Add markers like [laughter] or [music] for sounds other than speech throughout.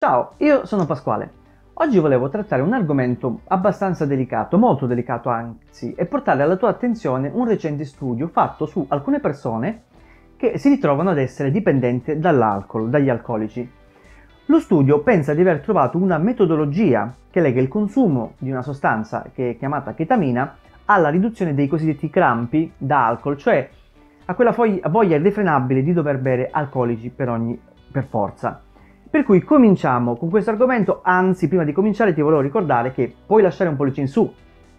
Ciao, io sono Pasquale. Oggi volevo trattare un argomento abbastanza delicato, molto delicato anzi, e portare alla tua attenzione un recente studio fatto su alcune persone che si ritrovano ad essere dipendenti dall'alcol, dagli alcolici. Lo studio pensa di aver trovato una metodologia che lega il consumo di una sostanza che è chiamata chetamina alla riduzione dei cosiddetti crampi da alcol, cioè a quella voglia irrefrenabile di dover bere alcolici per ogni per forza. Per cui cominciamo con questo argomento, anzi prima di cominciare ti volevo ricordare che puoi lasciare un pollice in su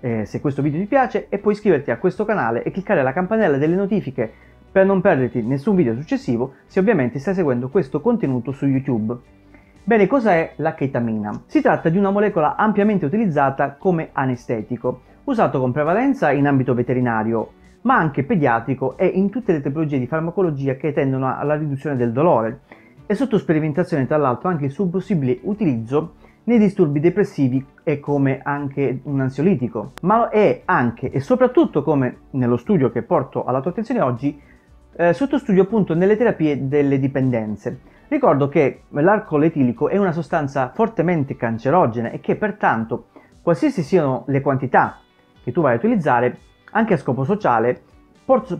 eh, se questo video ti piace e puoi iscriverti a questo canale e cliccare la campanella delle notifiche per non perderti nessun video successivo se ovviamente stai seguendo questo contenuto su YouTube. Bene, cos'è la chetamina? Si tratta di una molecola ampiamente utilizzata come anestetico, usato con prevalenza in ambito veterinario, ma anche pediatrico e in tutte le tipologie di farmacologia che tendono alla riduzione del dolore è sotto sperimentazione tra l'altro anche il suo possibile utilizzo nei disturbi depressivi e come anche un ansiolitico, ma è anche e soprattutto come nello studio che porto alla tua attenzione oggi, eh, sotto studio appunto nelle terapie delle dipendenze. Ricordo che l'alcol etilico è una sostanza fortemente cancerogena e che pertanto qualsiasi siano le quantità che tu vai a utilizzare, anche a scopo sociale,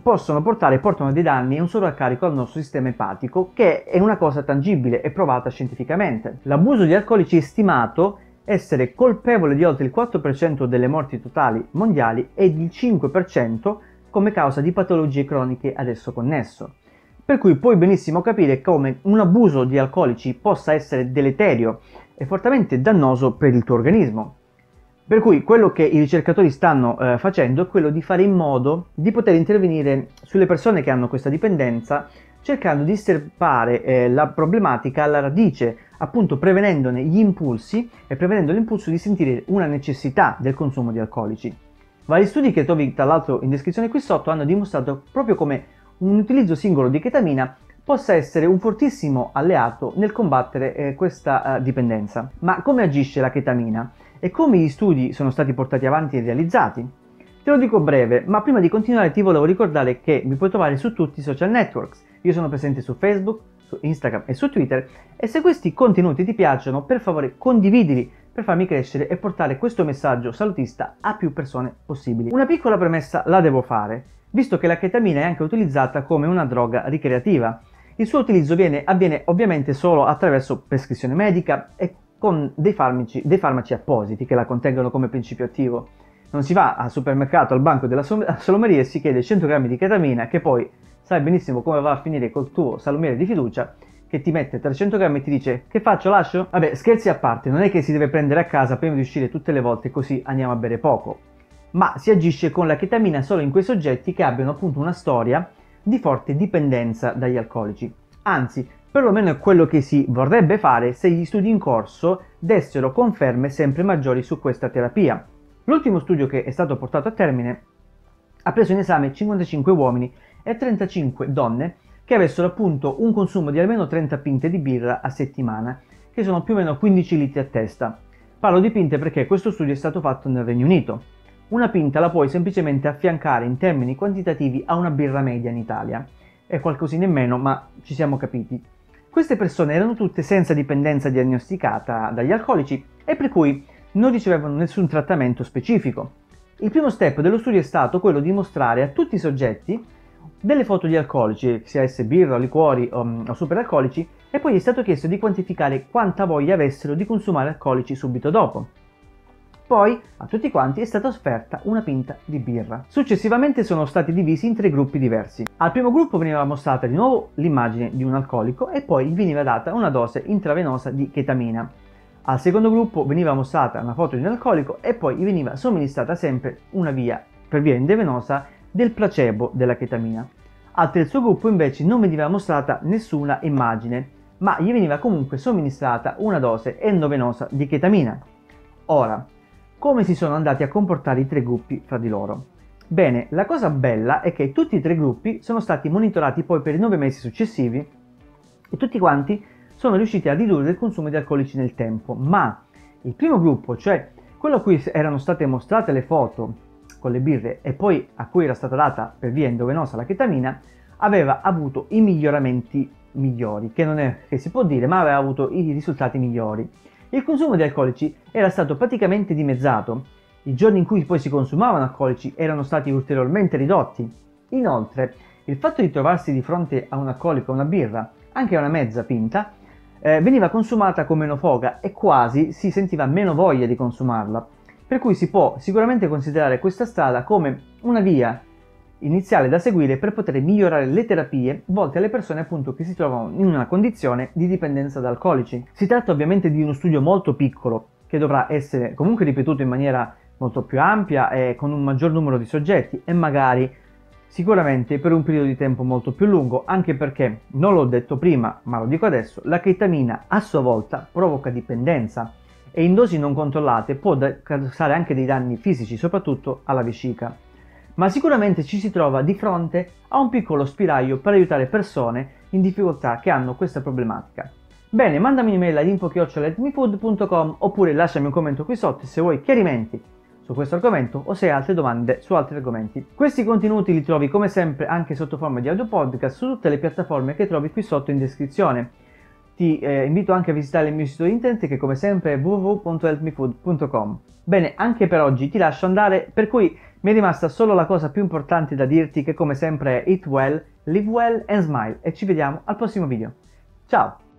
possono portare e portano dei danni e un sovraccarico al nostro sistema empatico, che è una cosa tangibile e provata scientificamente. L'abuso di alcolici è stimato essere colpevole di oltre il 4% delle morti totali mondiali e il 5% come causa di patologie croniche ad esso connesso. Per cui puoi benissimo capire come un abuso di alcolici possa essere deleterio e fortemente dannoso per il tuo organismo. Per cui quello che i ricercatori stanno eh, facendo è quello di fare in modo di poter intervenire sulle persone che hanno questa dipendenza cercando di sterpare eh, la problematica alla radice, appunto prevenendone gli impulsi e prevenendo l'impulso di sentire una necessità del consumo di alcolici. Vari studi che trovi tra l'altro in descrizione qui sotto hanno dimostrato proprio come un utilizzo singolo di ketamina possa essere un fortissimo alleato nel combattere eh, questa eh, dipendenza. Ma come agisce la ketamina? e come gli studi sono stati portati avanti e realizzati. Te lo dico breve, ma prima di continuare ti volevo ricordare che mi puoi trovare su tutti i social networks. Io sono presente su Facebook, su Instagram e su Twitter e se questi contenuti ti piacciono, per favore condividili per farmi crescere e portare questo messaggio salutista a più persone possibili. Una piccola premessa la devo fare, visto che la chetamina è anche utilizzata come una droga ricreativa. Il suo utilizzo viene, avviene ovviamente solo attraverso prescrizione medica e con dei farmaci, dei farmaci appositi che la contengono come principio attivo. Non si va al supermercato, al banco della [laughs] salomeria e si chiede 100 grammi di ketamina che poi sai benissimo come va a finire col tuo salumiere di fiducia che ti mette 300 grammi e ti dice che faccio, lascio? Vabbè, scherzi a parte, non è che si deve prendere a casa prima di uscire tutte le volte così andiamo a bere poco, ma si agisce con la ketamina solo in quei soggetti che abbiano appunto una storia di forte dipendenza dagli alcolici. Anzi, Perlomeno è quello che si vorrebbe fare se gli studi in corso dessero conferme sempre maggiori su questa terapia. L'ultimo studio che è stato portato a termine ha preso in esame 55 uomini e 35 donne che avessero appunto un consumo di almeno 30 pinte di birra a settimana, che sono più o meno 15 litri a testa. Parlo di pinte perché questo studio è stato fatto nel Regno Unito. Una pinta la puoi semplicemente affiancare in termini quantitativi a una birra media in Italia. È qualcosina in meno, ma ci siamo capiti. Queste persone erano tutte senza dipendenza diagnosticata dagli alcolici e per cui non ricevevano nessun trattamento specifico. Il primo step dello studio è stato quello di mostrare a tutti i soggetti delle foto di alcolici, sia esse birra, liquori o, mm, o superalcolici, e poi è stato chiesto di quantificare quanta voglia avessero di consumare alcolici subito dopo. Poi a tutti quanti è stata offerta una pinta di birra. Successivamente sono stati divisi in tre gruppi diversi. Al primo gruppo veniva mostrata di nuovo l'immagine di un alcolico e poi gli veniva data una dose intravenosa di ketamina. Al secondo gruppo veniva mostrata una foto di un alcolico e poi gli veniva somministrata sempre una via per via endovenosa del placebo della ketamina. Al terzo gruppo invece non veniva mostrata nessuna immagine, ma gli veniva comunque somministrata una dose endovenosa di ketamina. Ora, come si sono andati a comportare i tre gruppi fra di loro. Bene, la cosa bella è che tutti e tre gruppi sono stati monitorati poi per i nove mesi successivi e tutti quanti sono riusciti a ridurre il consumo di alcolici nel tempo, ma il primo gruppo, cioè quello a cui erano state mostrate le foto con le birre e poi a cui era stata data per via endovenosa la chetamina, aveva avuto i miglioramenti migliori, che non è che si può dire, ma aveva avuto i risultati migliori. Il consumo di alcolici era stato praticamente dimezzato. I giorni in cui poi si consumavano alcolici erano stati ulteriormente ridotti. Inoltre, il fatto di trovarsi di fronte a un alcolico, una birra, anche una mezza pinta, eh, veniva consumata con meno foga e quasi si sentiva meno voglia di consumarla. Per cui si può sicuramente considerare questa strada come una via iniziale da seguire per poter migliorare le terapie volte alle persone appunto che si trovano in una condizione di dipendenza da alcolici. Si tratta ovviamente di uno studio molto piccolo che dovrà essere comunque ripetuto in maniera molto più ampia e con un maggior numero di soggetti e magari sicuramente per un periodo di tempo molto più lungo, anche perché, non l'ho detto prima, ma lo dico adesso, la chetamina a sua volta provoca dipendenza e in dosi non controllate può causare anche dei danni fisici, soprattutto alla vescica ma sicuramente ci si trova di fronte a un piccolo spiraglio per aiutare persone in difficoltà che hanno questa problematica. Bene, mandami un'email ad info.letmefood.com oppure lasciami un commento qui sotto se vuoi chiarimenti su questo argomento o se hai altre domande su altri argomenti. Questi contenuti li trovi come sempre anche sotto forma di audio podcast su tutte le piattaforme che trovi qui sotto in descrizione. Ti eh, invito anche a visitare il mio sito internet che come sempre è www.helpmefood.com. Bene, anche per oggi ti lascio andare, per cui mi è rimasta solo la cosa più importante da dirti che come sempre è eat well, live well and smile e ci vediamo al prossimo video. Ciao!